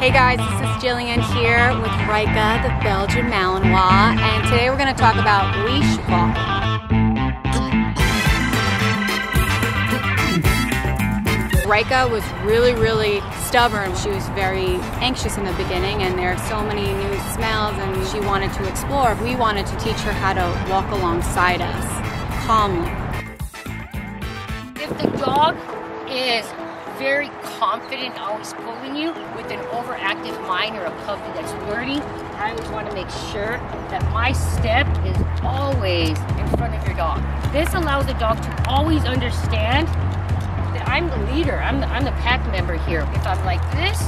Hey guys, this is Jillian here with Ryka, the Belgian Malinois, and today we're going to talk about leash walk. Ryka was really, really stubborn. She was very anxious in the beginning, and there are so many new smells, and she wanted to explore. We wanted to teach her how to walk alongside us calmly. If the dog is very confident always pulling you with an overactive mind or a puppy that's learning, I always want to make sure that my step is always in front of your dog. This allows the dog to always understand that I'm the leader, I'm the, I'm the pack member here. If I'm like this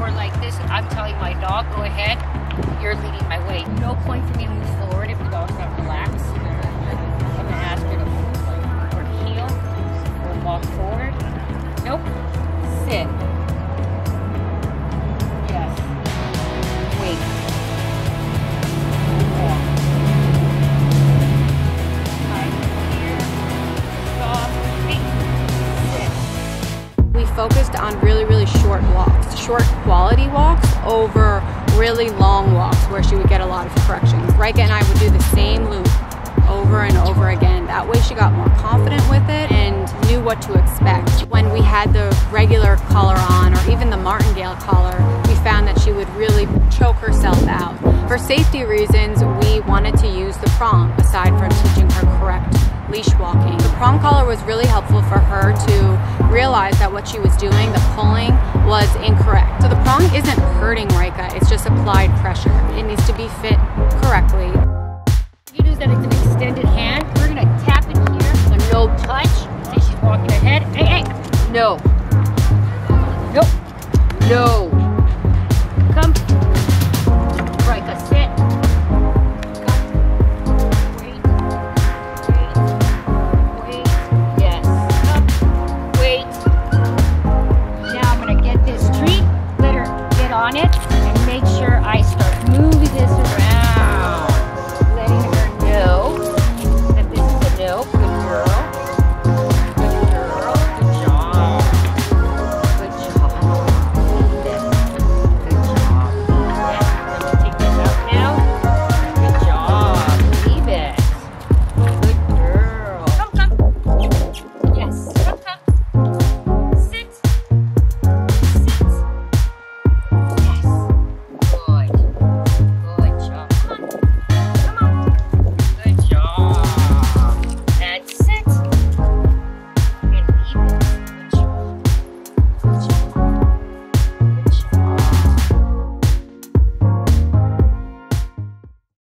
or like this, I'm telling my dog, go ahead, you're leading my way. No point for me to move forward if the dog's not relaxed. Sit. Yes. Wait. We focused on really, really short walks, short quality walks over really long walks where she would get a lot of corrections. Ryka and I would do the same loop over and over again. That way she got more confident with it and knew what to expect. When we had the regular collar on or even the martingale collar, we found that she would really choke herself out. For safety reasons, we wanted to use the prong aside from teaching her correct leash walking. The prong collar was really helpful for her to realize that what she was doing, the pulling, was incorrect. So the prong isn't hurting Ryka, it's just applied pressure. It needs to be fit correctly. You use that it's an extended hand. We're gonna tap it here, no touch. See she's walking ahead. Hey, hey, no. Nope. No.